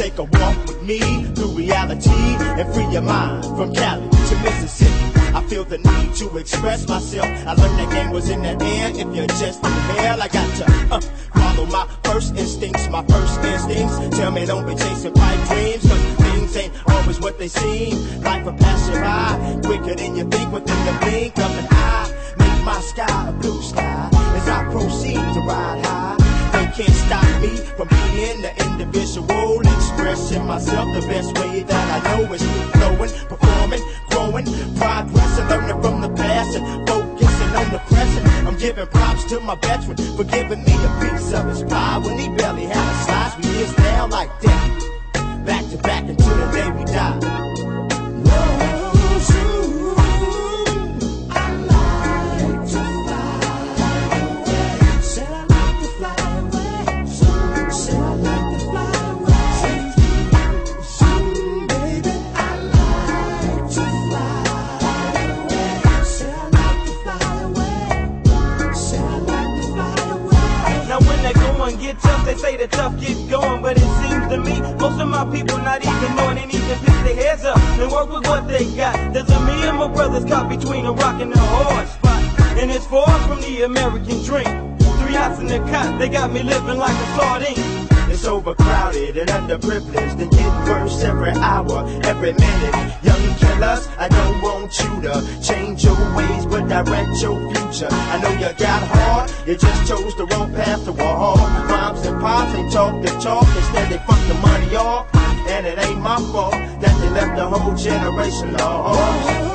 Take a walk with me through reality and free your mind from Cali to Mississippi. I feel the need to express myself. I learned that game was in the air. If you're just in hell, I got to uh, follow my first instincts. My first instincts tell me don't be chasing pipe dreams. Cause things ain't always what they seem. Life a passion by quicker than you think within the blink of an eye. Make my sky a blue sky as I proceed to ride high. They can't stop me from being the individual, expressing myself the best way that I know is through flowing, performing, growing, progressing, learning from the past and focusing on the present. I'm giving props to my veteran for giving me a piece of his pie when he barely had a slice. We years down like that, back to back until the day we die. Say the tough get going. But it seems to me, most of my people not even knowing and even pick their heads up and work with what they got. There's a me and my brothers caught between a rock and a hard spot. And it's far from the American dream. Three hots in the cot, they got me living like a sardine. It's overcrowded and underprivileged and getting worse every hour, every minute. Young killers, I don't want you to change your ways, but direct your future. I know you got hard, you just chose the wrong path to walk. Moms and pops ain't talk the talk, instead they fuck the money off. And it ain't my fault that they left the whole generation lost.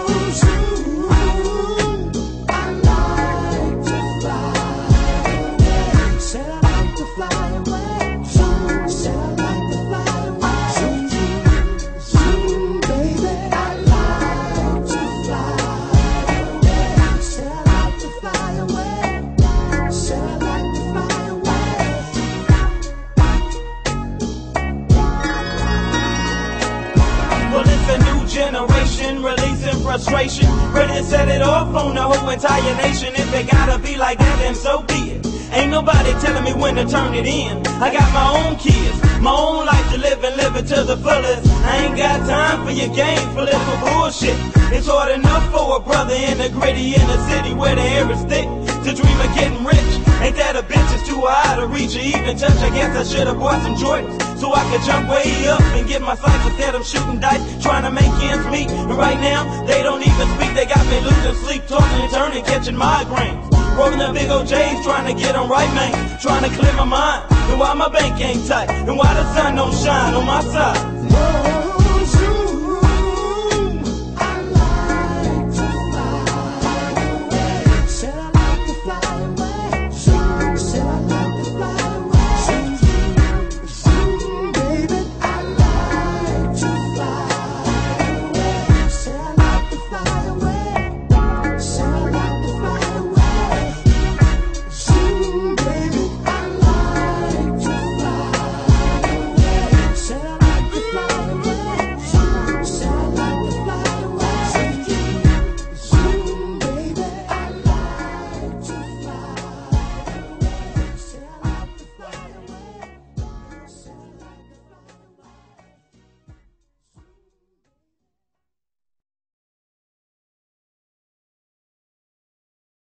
Frustration. Ready to set it off on the whole entire nation. If it gotta be like that, then so be it. Ain't nobody telling me when to turn it in. I got my own kids, my own life to live and live it to the fullest. I ain't got time for your games, political bullshit. It's hard enough for a brother in the gritty in the city where the air is thick to dream of getting rich. Ain't that a bitch? It's too high to reach or even touch. I guess I should have bought some Jordans so I could jump way up and get my sights instead of shooting dice, trying to make ends meet. And right now, they don't even speak. They got me losing sleep, talking and turning, catching migraines. Rolling the big old J's, trying to get on right, man. Trying to clear my mind. And why my bank ain't tight. And why the sun don't shine on my side.